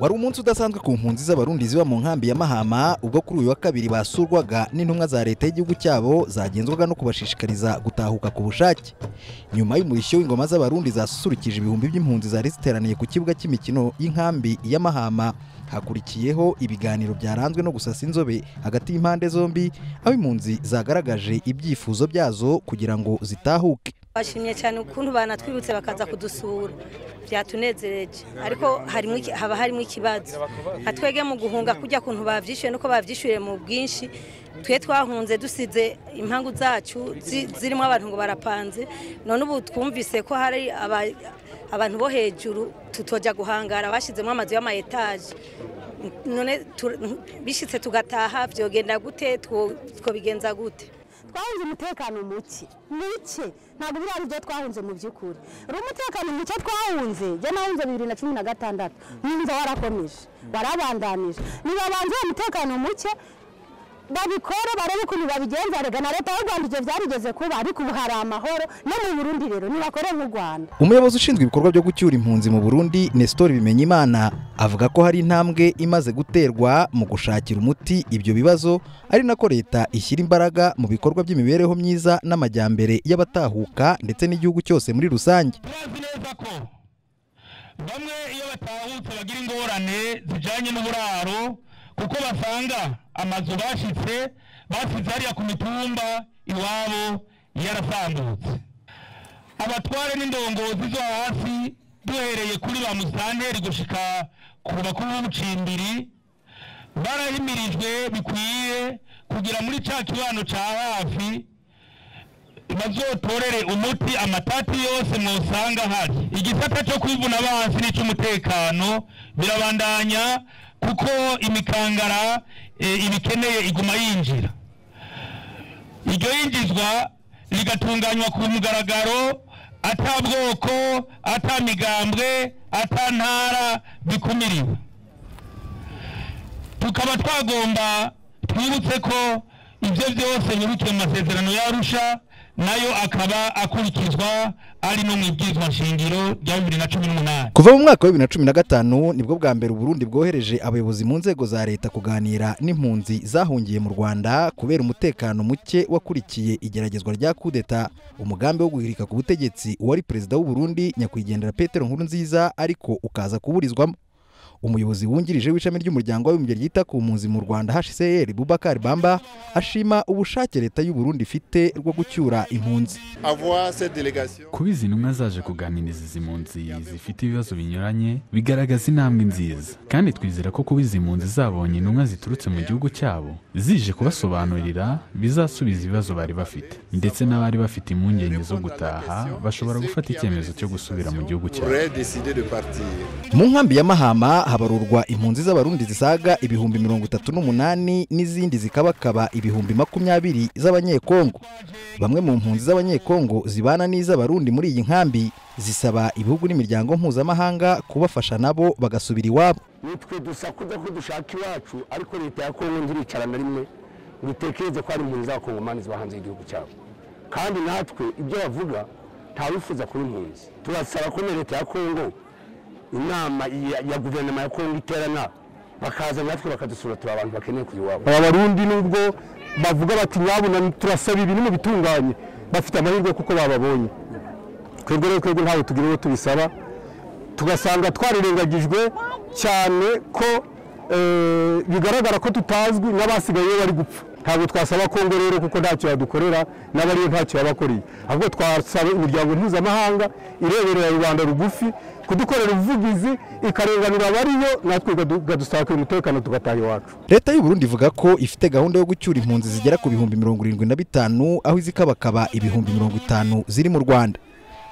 wari umunsi udasanzwe ku mpunzi z'abarundi ziba mu nkambi ya mahama ubwo kuri uyu wa kabiri basurwaga n'intumwa za leta y'igihugu cyabo zagenzwaga no kubashishikariza gutahuka ku bushake. Nyuma y'umurishyo w'ingoma z'abarundi zasusurukije ibihumbi by'impunzi zari ziteraniye ku kibuga cy'imikino y'inkambi ya mahama hakurikiyeho ibiganiro byaranzwe no gusasa inzobe hagati y'impande zombi aho impunzi zagaragaje ibyifuzo byazo kugira ngo zitahuke bashimye cyane ukuntu banatwibutse bakaza kudusura. Byatunezereje. Ariko haba harimo ikibazo. Nka mu guhunga kujya kuntu bavyishyuye nuko bavyishyuye mu bwinshi twe twahunze dusize impangu zacu zi- zirimo abantu ngo barapanze. None ubu twumvise ko hari aba- abantu bo hejuru tutoja guhangara bashyizemo amazu y'ama etaje. None bishitse tugataha vyogenda gute two- twobigenza gute? Twahunze umutekano muke muke ntabwo biriya byo twahunze mu by'ukuri. Uri umutekano muke twahunze? Jya nahunze bibiri na cumi na gatandatu. Niyumva warakomeje. Warabandanije. Nibabanze uwo mutekano muke babikore barebe ukuntu babigenza rega na leta y'u rwanda ibyo byarigeze kuba. Ariko ubu hari amahoro no mu burundi rero nibakore nk'u rwanda. Umuyobozi ushinzwe ibikorwa byo gucyura impunzi mu burundi nestor bimenyimana avuga ko hari intambwe imaze guterwa mu gushakira umuti ibyo bibazo. Ari nako leta ishyira imbaraga mu bikorwa by'imibereho myiza n'amajyambere y'abatahuka ndetse n'igihugu cyose muri rusange. Bamwe iyo batahutse bagira ingorane zijyanye n'uburaro kuko basanga amazu bashyitse basize hariya ku mitumba iwabo yarasambutse. Abatware n'indongozi zo hasi duhereye kuri ba musanteri gushika ku bakuru b'ubucimbiri barahimirijwe bikwiye kugira muri cya kibano cya hafi bazotorere umuti amatati yose mwosanga hari igisata cyo kwivuna abansi n'icy'umutekano birabandanya kuko imikangara eh, ibikeneye iguma yinjira. Iryo yinjizwa rigatunganywa ku mugaragaro ata bwoko ata migambwe ata ntara bikumiriwe. Tukaba twagomba twibutse ko ibyo byose birukiye mu masezerano yarusha nayo akaba akurikizwa ari no mu ibwirizwa nshingiro rya bibiri na cumi n'umunani. Kuva mu mwaka wa bibiri na cumi na gatanu nibwo bwa mbere uburundi bwohereje abayobozi mu nzego za leta kuganira n'impunzi zahungiye mu rwanda kubera umutekano muke wakurikiye igeragezwa rya kudeta umugambi wo guhirika ku butegetsi uwari perezida w'u Burundi nyakwigendera petero nkurunziza ariko ukaza kuburizwamo umuyobozi wungirije w'ishami ry'umuryango w'abibumbye ryita ku mpunzi mu rwanda hcr bubakari bamba ashima ubushake leta y'u Burundi ifite rwo gucyura impunzi. Kuba izi ntumwa zaje kuganiriza izi mpunzi zifite ibibazo binyuranye bigaragaza intambwe nziza. Kandi twizera ko kuba izi mpunzi zabonye intumwa ziturutse mu gihugu cyabo zije kubasobanurira bizasubiza ibibazo bari bafite. Ndetse n'abari bafite impungenge zo gutaha bashobora gufata icyemezo cyo gusubira mu gihugu cyabo. Mu nkambi ya mahama habarurwa impunzi z'abarundi zisaga ibihumbi mirongo itatu n'umunani n'izindi zikabakaba ibihumbi makumyabiri z'abanyekongo. Bamwe mu mpunzi z'abanyekongo zibana n'iz'abarundi muri iyi nkambi zisaba ibihugu n'imiryango mpuzamahanga kubafasha nabo bagasubira iwabo. Nitwe dusakuza ko dushaka iwacu ariko leta ya kongo ntiricara na rimwe ngo itekereze ko hari impunzi z'abakongomani ziba hanze y'igihugu cyabo. Kandi natwe ibyo bavuga ntawifuza kuri impunzi. Turasaba ko na leta ya kongo inama ya, guverinoma ya kongo iterana bakaza natwe bakadusura turi abantu bakeneye kujya iwabo. Aba barundi nubwo bavuga bati nyabuna turasaba ibintu mu bitunganye bafite amahirwe kuko bababonye. Twebwe rero twebwe ntawe tugira uwo tubisaba. Tugasanga twarirengagijwe cyane ko eh, bigaragara ko tutazwi n'abasigaye bari gupfa. Ntabwo twasaba kongo rero kuko ntacyo yadukorera n'abariyo ntacyo yabakoreye. Ahubwo twasaba imiryango mpuzamahanga ireberera rubanda rugufi kudukorera ubuvugizi ikarenganura abariyo natwe ikadusakira umutekano tugataha iwacu. Leta y'u Burundi ivuga ko ifite gahunda yo gucyura impunzi zigera ku bihumbi mirongo irindwi na bitanu aho izikabakaba ibihumbi mirongo itanu ziri mu rwanda.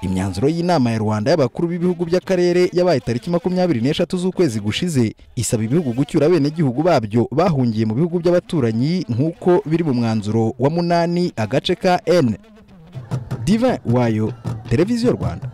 Imyanzuro y'inama ya rwanda y'abakuru b'ibihugu by'akarere yabaye tariki makumyabiri n'eshatu z'ukwezi gushize isaba ibihugu gucyura abenegihugu babyo bahungiye mu bihugu by'abaturanyi nk'uko biri mu mwanzuro wa munani agace ka n. Divin wayo televiziyo rwanda.